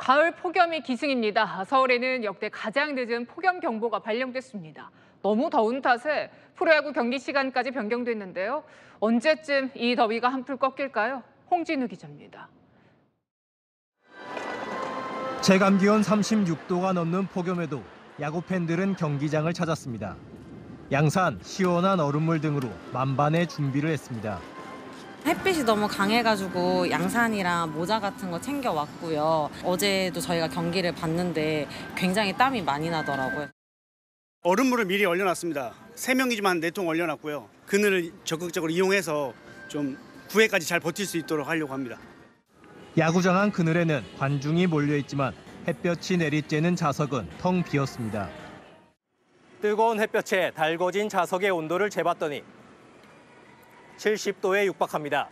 가을 폭염이 기승입니다. 서울에는 역대 가장 늦은 폭염 경보가 발령됐습니다. 너무 더운 탓에 프로야구 경기 시간까지 변경됐는데요. 언제쯤 이 더위가 한풀 꺾일까요? 홍진우 기자입니다. 체감 기온 36도가 넘는 폭염에도 야구 팬들은 경기장을 찾았습니다. 양산, 시원한 얼음물 등으로 만반의 준비를 했습니다. 햇빛이 너무 강해가지고 양산이랑 모자 같은 거 챙겨왔고요. 어제도 저희가 경기를 봤는데 굉장히 땀이 많이 나더라고요. 얼음물을 미리 얼려놨습니다. 세 명이지만 네 통 얼려놨고요. 그늘을 적극적으로 이용해서 좀 9회까지 잘 버틸 수 있도록 하려고 합니다. 야구장 안 그늘에는 관중이 몰려 있지만 햇볕이 내리쬐는 좌석은 텅 비었습니다. 뜨거운 햇볕에 달궈진 좌석의 온도를 재봤더니 70도에 육박합니다.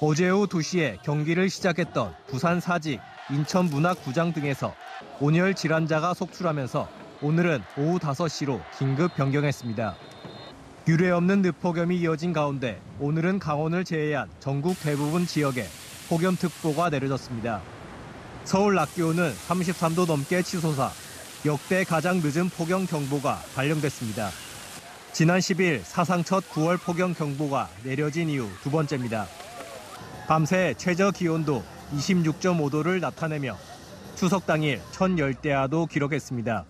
어제 오후 2시에 경기를 시작했던 부산 사직, 인천 문학구장 등에서 온열 질환자가 속출하면서 오늘은 오후 5시로 긴급 변경했습니다. 유례 없는 늦폭염이 이어진 가운데 오늘은 강원을 제외한 전국 대부분 지역에 폭염특보가 내려졌습니다. 서울 낮 기온은 33도 넘게 치솟아 역대 가장 늦은 폭염 경보가 발령됐습니다. 지난 10일 사상 첫 9월 폭염 경보가 내려진 이후 두 번째입니다. 밤새 최저 기온도 26.5도를 나타내며 추석 당일 첫 열대야도 기록했습니다.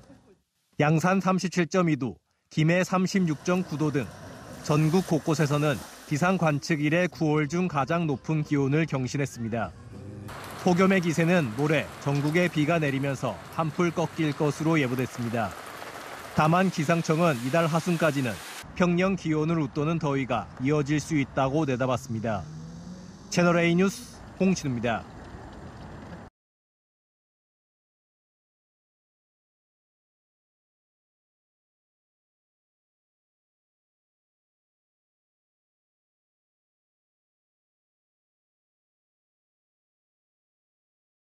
양산 37.2도, 김해 36.9도 등 전국 곳곳에서는 기상 관측 이래 9월 중 가장 높은 기온을 경신했습니다. 폭염의 기세는 모레 전국에 비가 내리면서 한풀 꺾일 것으로 예보됐습니다. 다만 기상청은 이달 하순까지는 평년 기온을 웃도는 더위가 이어질 수 있다고 내다봤습니다. 채널A 뉴스 홍진우입니다.